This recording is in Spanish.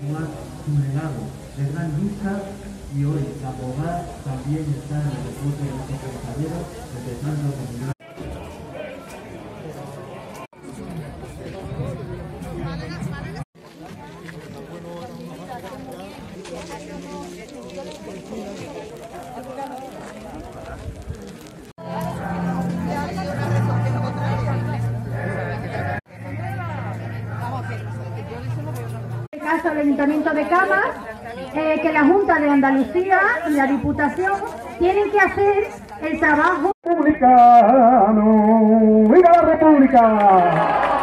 su legado de gran lucha y hoy la abogada también está en el reporte de nuestros compañeros empezando a comunidad. el caso Ayuntamiento de Camas, eh, que la Junta de Andalucía y la Diputación tienen que hacer el trabajo. ¡Viva la República!